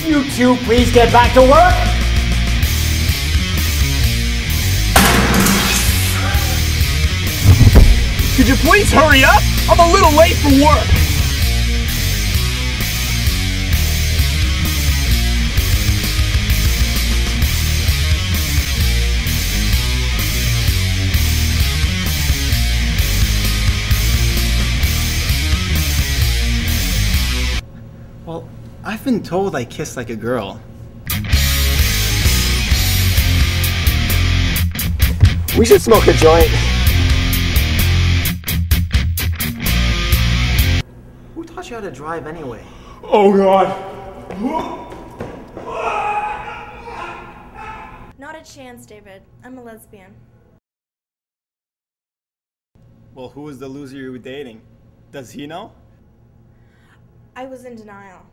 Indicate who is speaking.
Speaker 1: You two please get back to work?
Speaker 2: Could you please hurry up? I'm a little late for work.
Speaker 3: I've been told I kiss like a girl.
Speaker 1: We should smoke a joint.
Speaker 3: Who taught you how to drive anyway?
Speaker 2: Oh god.
Speaker 4: Not a chance, David. I'm a lesbian.
Speaker 3: Well, who was the loser you were dating? Does he know?
Speaker 4: I was in denial.